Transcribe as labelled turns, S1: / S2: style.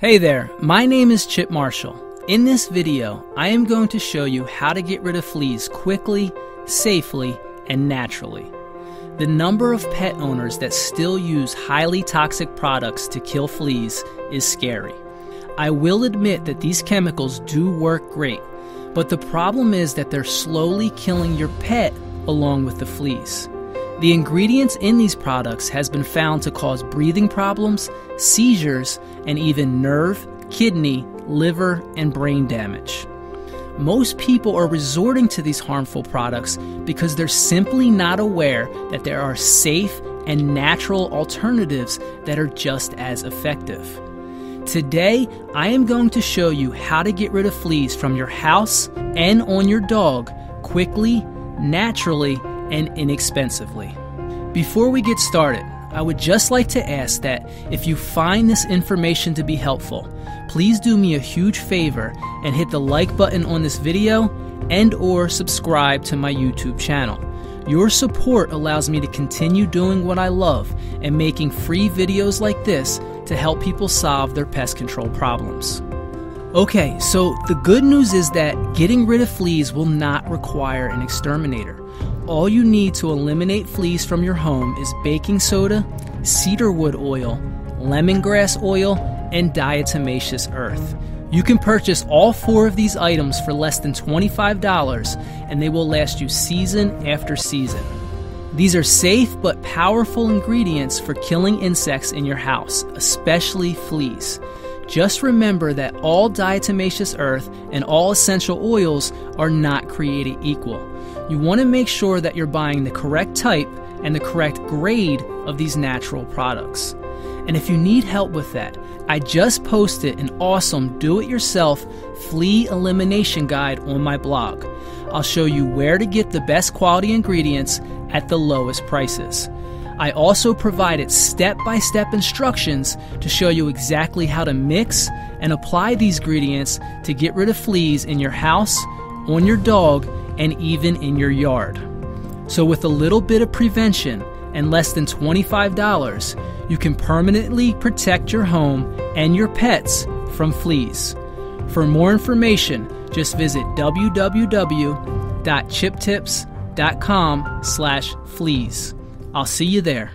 S1: Hey there, my name is Chipp Marshal. In this video, I am going to show you how to get rid of fleas quickly, safely, and naturally. The number of pet owners that still use highly toxic products to kill fleas is scary. I will admit that these chemicals do work great, but the problem is that they're slowly killing your pet along with the fleas. The ingredients in these products has been found to cause breathing problems, seizures, and even nerve, kidney, liver, and brain damage. Most people are resorting to these harmful products because they're simply not aware that there are safe and natural alternatives that are just as effective. Today, I am going to show you how to get rid of fleas from your house and on your dog quickly, naturally, and inexpensively. Before we get started, I would just like to ask that if you find this information to be helpful, please do me a huge favor and hit the like button on this video and or subscribe to my YouTube channel. Your support allows me to continue doing what I love and making free videos like this to help people solve their pest control problems. Okay, so the good news is that getting rid of fleas will not require an exterminator. All you need to eliminate fleas from your home is baking soda, cedarwood oil, lemongrass oil, and diatomaceous earth. You can purchase all four of these items for less than $25 and they will last you season after season. These are safe but powerful ingredients for killing insects in your house, especially fleas. Just remember that all diatomaceous earth and all essential oils are not created equal. You want to make sure that you're buying the correct type and the correct grade of these natural products. And if you need help with that, I just posted an awesome do it yourself flea elimination guide on my blog. I'll show you where to get the best quality ingredients at the lowest prices. I also provided step by step instructions to show you exactly how to mix and apply these ingredients to get rid of fleas in your house, on your dog, and even in your yard. So, with a little bit of prevention and less than $25, you can permanently protect your home and your pets from fleas. For more information, just visit www.chipptips.com slash fleas. I'll see you there.